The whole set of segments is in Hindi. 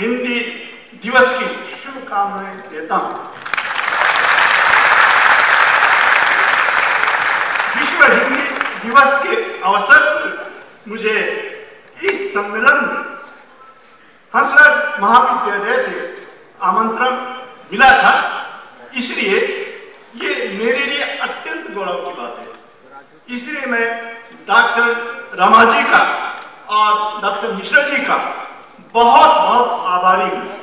हिंदी दिवस की शुभकामनाएँ देता हूँ। विश्व हिंदी दिवस के अवसर पर मुझे इस सम्मेलन में हंसराज महाविद्यालय से आमंत्रण मिला था। इसलिए ये मेरे लिए अत्यंत गौरव की बात है। इसलिए मैं डॉक्टर रमाजी का और डॉक्टर मिश्रा जी का बहुत बहुत आभारी हूँ।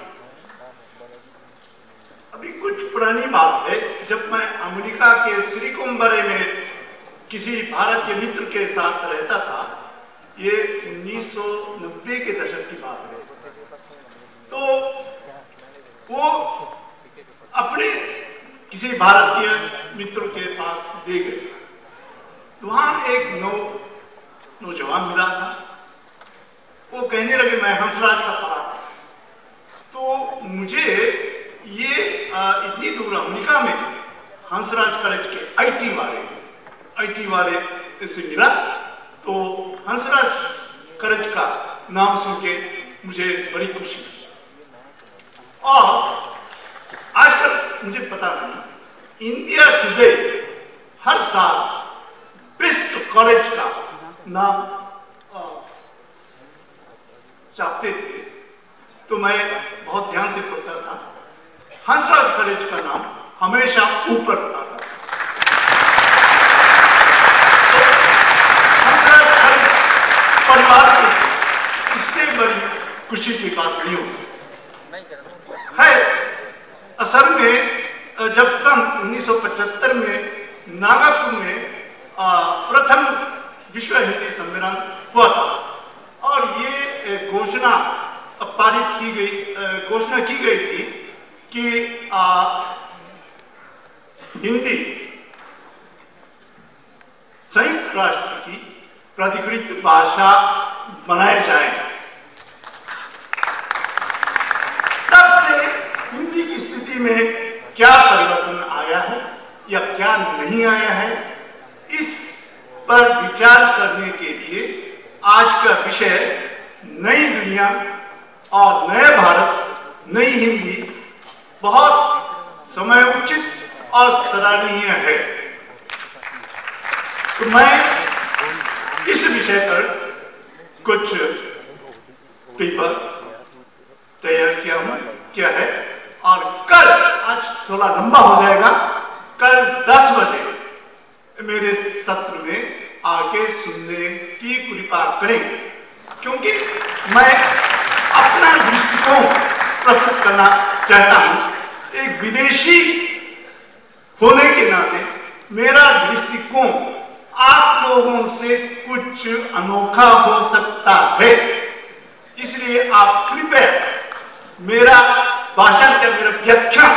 अभी कुछ पुरानी बात है, जब मैं अमेरिका के श्रीकुंबरे में किसी भारतीय मित्र के साथ रहता था, ये 1990 के दशक की बात है। तो वो अपने किसी भारतीय मित्र के पास ले गए। वहाँ एक नौ, नौजवान मिला था। मैं हंसराज का पढ़ा तो मुझे ये इतनी दूर अमेरिका में हंसराज कॉलेज के आईटी वाले आईटी वाले से मिला। तो हंसराज कॉलेज का नाम सुन के मुझे बड़ी खुशी हुई। और आजकल मुझे पता नहीं, इंडिया टुडे हर साल बेस्ट कॉलेज का नाम छापते थे। तो मैं बहुत ध्यान से पढ़ता था। हंसराज कॉलेज का नाम हमेशा ऊपर आता था। हंसराज कॉलेज परिवार को इससे बड़ी खुशी की बात नहीं हो सकती। है असल में जब सन 1975 में नागपुर में प्रथम विश्व हिंदी सम्मेलन हुआ था, और ये घोषणा पारित की गई घोषणा की गई थी कि आ, हिंदी संयुक्त राष्ट्र की प्राधिकृत भाषा बनाए जाए। तब से हिंदी की स्थिति में क्या परिवर्तन आया है या क्या नहीं आया है इस पर विचार करने के लिए आज का विषय नई दुनिया और नए भारत, नई हिंदी, बहुत समय उचित और सराहनीय है। तो मैं इस विषय पर कुछ पेपर तैयार किया हूँ, क्या है, और कल, आज थोड़ा लंबा हो जाएगा, कल 10 बजे मेरे सत्र में आके सुनने की कृपा करें। क्योंकि मैं अपना दृष्टिकोण प्रस्तुत करना चाहता हूँ। एक विदेशी होने के नाते मेरा दृष्टिकोण आप लोगों से कुछ अनोखा हो सकता है। इसलिए आप कृपया मेरा भाषण या मेरा व्याख्यान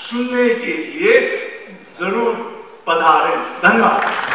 सुनने के लिए ज़रूर पधारें। धन्यवाद।